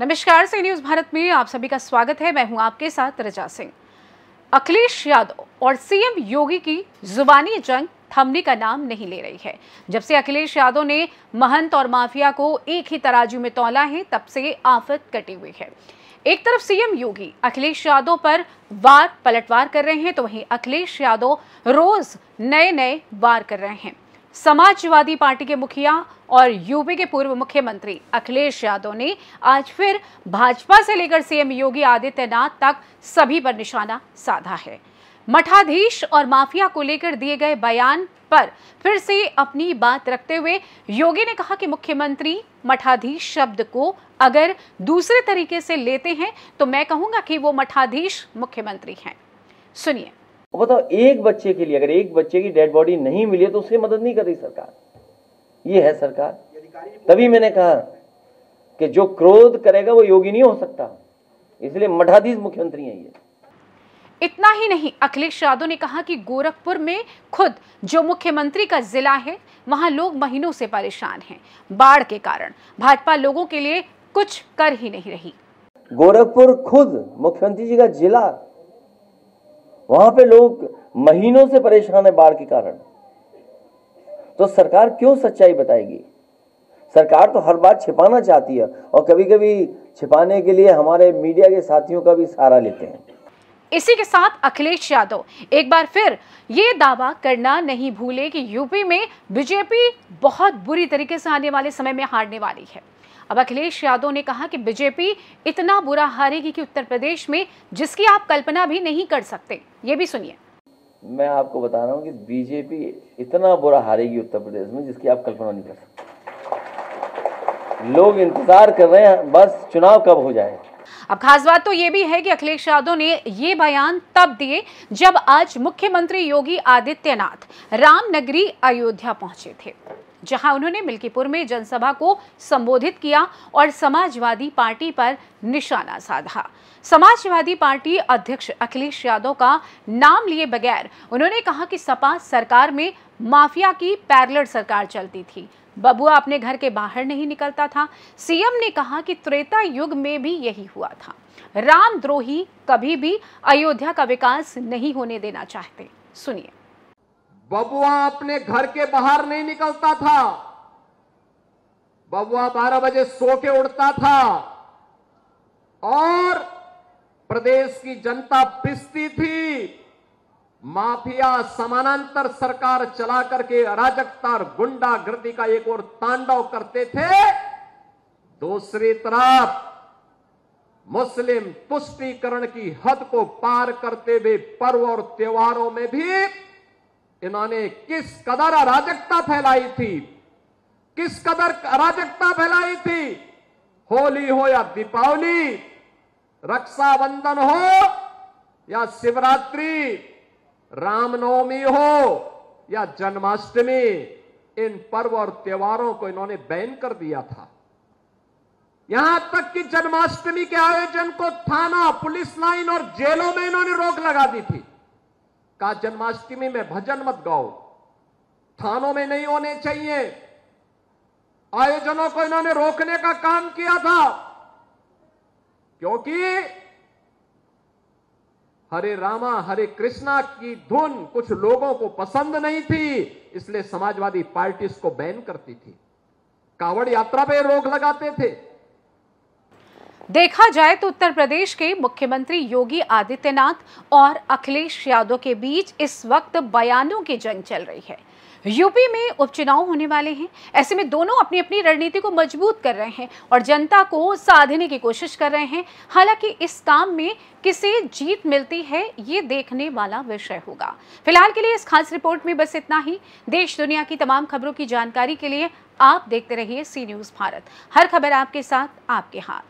नमस्कार सी न्यूज़ भारत में आप सभी का स्वागत है। मैं हूँ आपके साथ रजा सिंह। अखिलेश यादव और सीएम योगी की जुबानी जंग थमने का नाम नहीं ले रही है। जब से अखिलेश यादव ने महंत और माफिया को एक ही तराजू में तोला है, तब से आफत कटी हुई है। एक तरफ़ सीएम योगी अखिलेश यादव पर वार पलटवार कर रहे हैं तो वहीं अखिलेश यादव रोज नए नए वार कर रहे हैं। समाजवादी पार्टी के मुखिया और यूपी के पूर्व मुख्यमंत्री अखिलेश यादव ने आज फिर भाजपा से लेकर सीएम योगी आदित्यनाथ तक सभी पर निशाना साधा है। मठाधीश और माफिया को लेकर दिए गए बयान पर फिर से अपनी बात रखते हुए योगी ने कहा कि मुख्यमंत्री मठाधीश शब्द को अगर दूसरे तरीके से लेते हैं तो मैं कहूँगा कि वो मठाधीश मुख्यमंत्री हैं। सुनिए। बताओ एक बच्चे के लिए अगर एक बच्चे की डेड बॉडी नहीं मिली है तो उसकी मदद नहीं कर रही सरकार। ये है सरकार। तभी मैंने कहा कि जो क्रोध करेगा वो योगी नहीं हो सकता। इसलिए मठाधीश मुख्यमंत्री हैं ये। इतना ही नहीं अखिलेश यादव ने कहा कि गोरखपुर में खुद जो मुख्यमंत्री का जिला है वहाँ लोग महीनों से परेशान हैं बाढ़ के कारण। भाजपा लोगों के लिए कुछ कर ही नहीं रही। गोरखपुर खुद मुख्यमंत्री जी का जिला वहाँ पे लोग महीनों से परेशान है बाढ़ के कारण। तो सरकार क्यों सच्चाई बताएगी? सरकार तो हर बात छिपाना चाहती है और कभी कभी छिपाने के लिए हमारे मीडिया के साथियों का भी सहारा लेते हैं। इसी के साथ अखिलेश यादव। एक बार फिर ये दावा करना नहीं भूले कि यूपी में बीजेपी बहुत बुरी तरीके से आने वाले समय में हारने वाली है। अब अखिलेश यादव ने कहा कि बीजेपी इतना बुरा हारेगी कि उत्तर प्रदेश में जिसकी आप कल्पना भी नहीं कर सकते। ये भी सुनिए। मैं आपको बता रहा हूँ कि बीजेपी इतना बुरा हारेगी उत्तर प्रदेश में जिसकी आप कल्पना नहीं कर सकते। लोग इंतज़ार कर रहे हैं, बस चुनाव कब हो जाए अब खास बात तो ये भी है कि अखिलेश यादव ने ये बयान तब दिए जब आज मुख्यमंत्री योगी आदित्यनाथ रामनगरी अयोध्या पहुँचे थे, जहाँ उन्होंने मिल्कीपुर में जनसभा को संबोधित किया और समाजवादी पार्टी पर निशाना साधा। समाजवादी पार्टी अध्यक्ष अखिलेश यादव का नाम लिए बगैर उन्होंने कहा कि सपा सरकार में माफिया की पैरलर सरकार चलती थी। बबुआ अपने घर के बाहर नहीं निकलता था। सीएम ने कहा कि त्रेता युग में भी यही हुआ था। रामद्रोही कभी भी अयोध्या का विकास नहीं होने देना चाहते। सुनिए। बबुआ अपने घर के बाहर नहीं निकलता था। बबुआ बारह बजे सो के उड़ता था। और प्रदेश की जनता पिसती थी। माफिया समानांतर सरकार चला करके अराजकता और गुंडागर्दी का एक और तांडव करते थे। दूसरी तरफ़, मुस्लिम तुष्टीकरण की हद को पार करते हुए पर्व और त्योहारों में भी इन्होंने किस कदर अराजकता फैलाई थी? किस कदर अराजकता फैलाई थी? होली हो या दीपावली, रक्षाबंधन हो या शिवरात्रि रामनवमी हो या जन्माष्टमी, इन पर्व और त्योहारों को इन्होंने बैन कर दिया था। यहाँ तक कि जन्माष्टमी के आयोजन को थाना, पुलिस लाइन और जेलों में इन्होंने रोक लगा दी थी। कहा, जन्माष्टमी में भजन मत गाओ। थानों में नहीं होने चाहिए। आयोजनों को इन्होंने रोकने का काम किया था। क्योंकि हरे रामा, हरे कृष्णा की धुन कुछ लोगों को पसंद नहीं थी, इसलिए समाजवादी पार्टी इसको बैन करती थी। कावड़ यात्रा पे रोक लगाते थे। देखा जाए तो उत्तर प्रदेश के मुख्यमंत्री योगी आदित्यनाथ और अखिलेश यादव के बीच इस वक्त बयानों की जंग चल रही है। यूपी में उपचुनाव होने वाले हैं। ऐसे में दोनों अपनी अपनी रणनीति को मज़बूत कर रहे हैं और जनता को साधने की कोशिश कर रहे हैं। हालाँकि इस काम में किसे जीत मिलती है, ये देखने वाला विषय होगा। फ़िलहाल के लिए इस खास रिपोर्ट में बस इतना ही। देश दुनिया की तमाम खबरों की जानकारी के लिए आप देखते रहिए सी न्यूज़ भारत। हर खबर आपके साथ, आपके हाथ।